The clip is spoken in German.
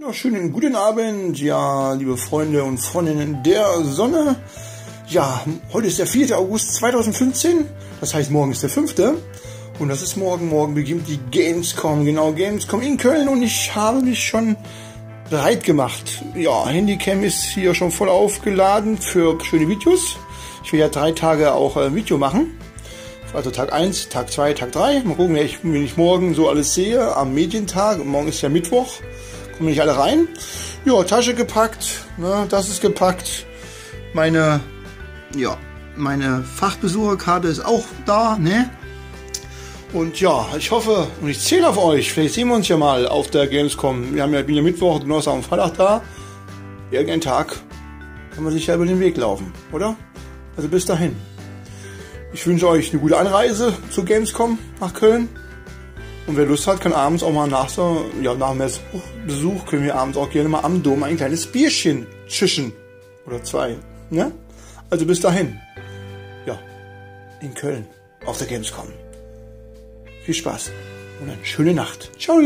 Ja, schönen guten Abend, ja, liebe Freunde und Freundinnen der Sonne. Ja, heute ist der 4. August 2015, das heißt morgen ist der 5. Und das ist morgen, morgen beginnt die Gamescom, genau, Gamescom in Köln und ich habe mich schon bereit gemacht. Ja, Handycam ist hier schon voll aufgeladen für schöne Videos. Ich will ja drei Tage auch ein äh, Video machen. Also Tag 1, Tag 2, Tag 3. Mal gucken, wenn ich morgen so alles sehe am Medientag. Morgen ist ja Mittwoch kommen nicht alle rein. Ja, Tasche gepackt, ne, das ist gepackt. Meine, ja, meine Fachbesucherkarte ist auch da, ne? Und ja, ich hoffe und ich zähle auf euch. Vielleicht sehen wir uns ja mal auf der Gamescom. Wir haben ja wieder Mittwoch, Donnerstag und Freitag da. Irgendein Tag kann man sich ja über den Weg laufen, oder? Also bis dahin. Ich wünsche euch eine gute Anreise zur Gamescom nach Köln. Und wer Lust hat, kann abends auch mal nach so, ja, nach dem Besuch können wir abends auch gerne mal am Dom ein kleines Bierchen tschischen. Oder zwei, ne? Also bis dahin. Ja, in Köln auf der Gamescom. Viel Spaß und eine schöne Nacht. Ciao!